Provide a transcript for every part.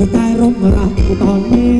จะได้ร่มรักตอนนี้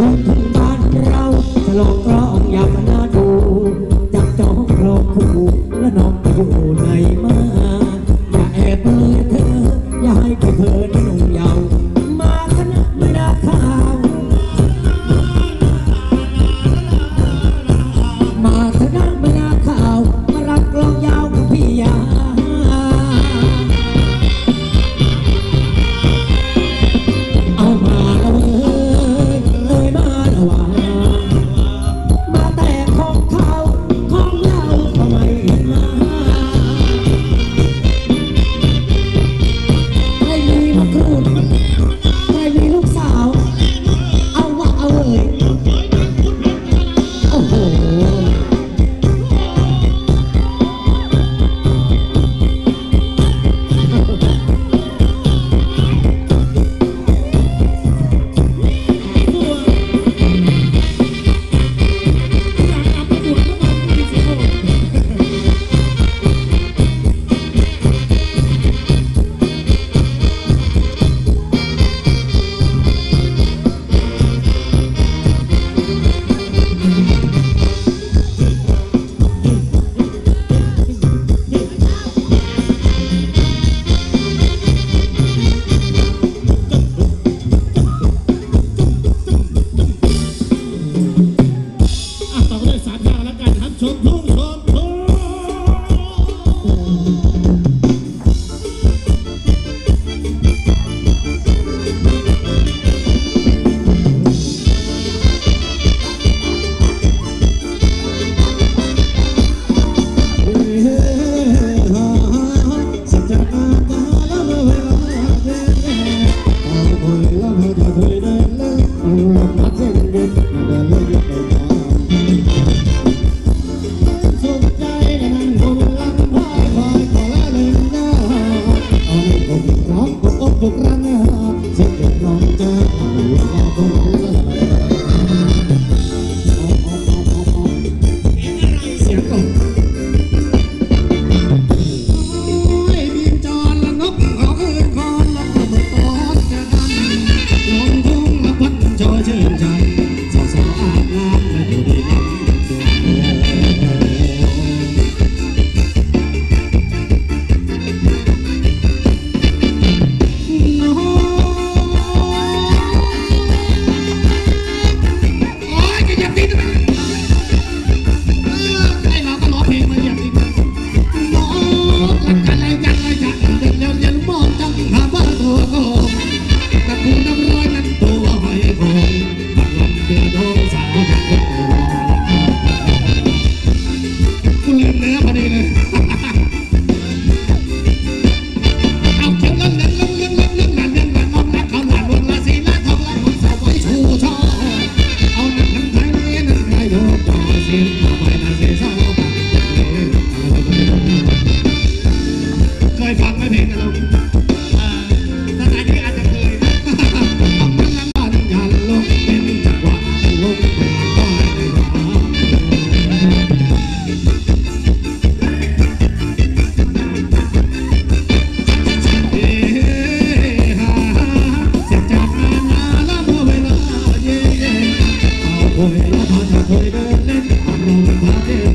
Ooh.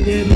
Yeah.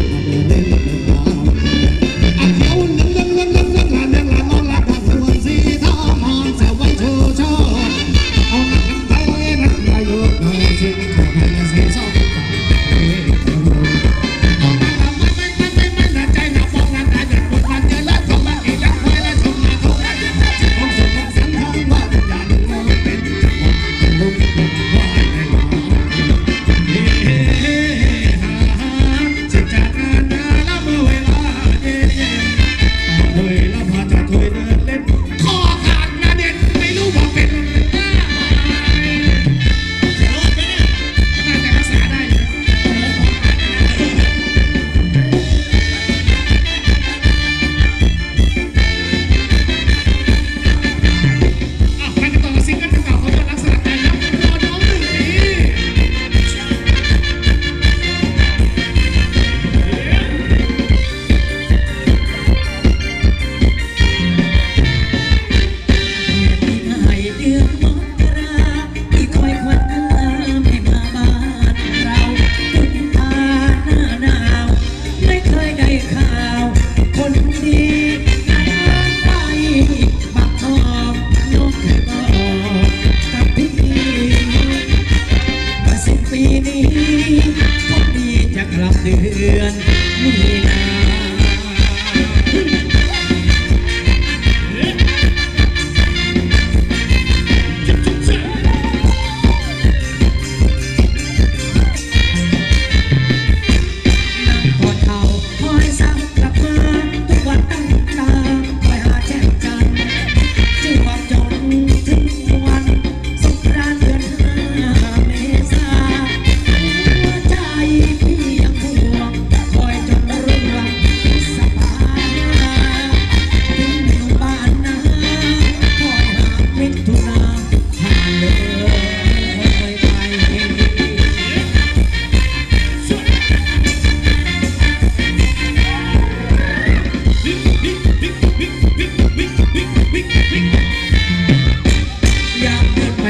ดือน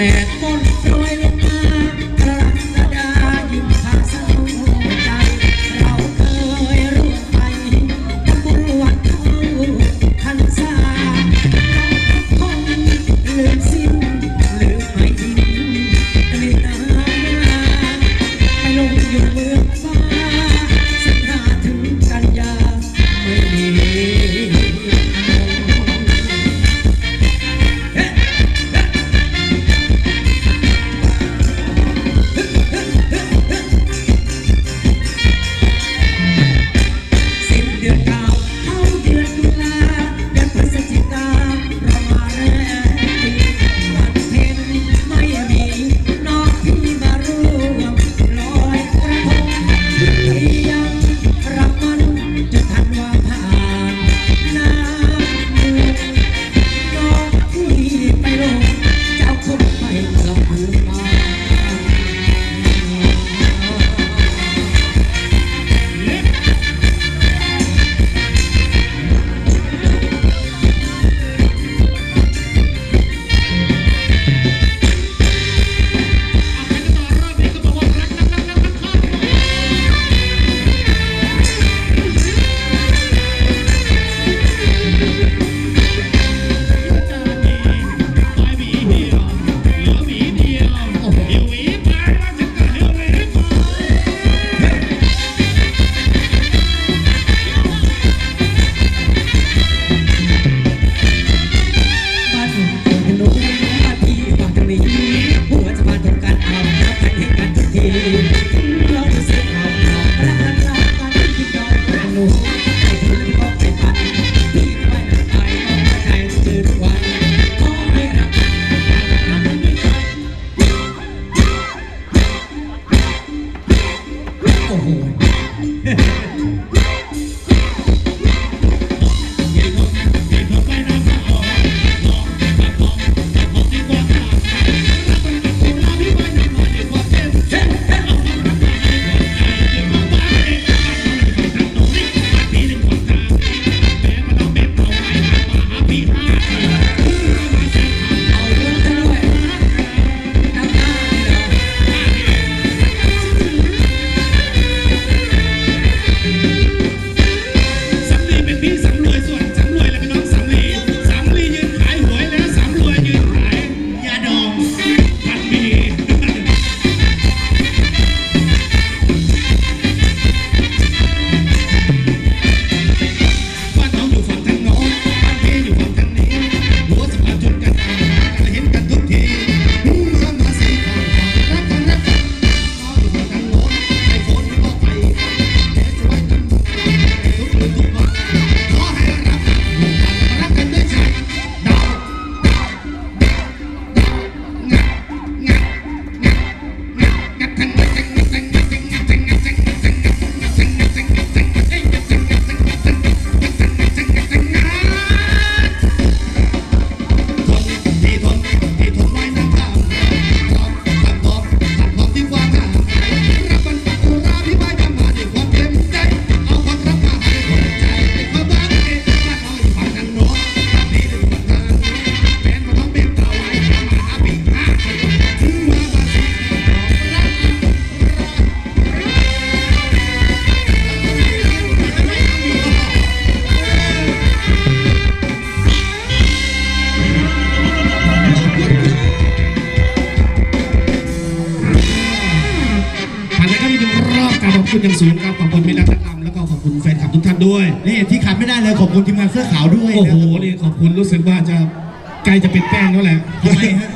า เลยขอบคุณทีมงานเสื้อขาวด้วยโอ้โห นะครับ นี่ขอบคุณรู้สึกว่าจะใกล้จะเป็นแป้งแล้วแหละทำไมฮะ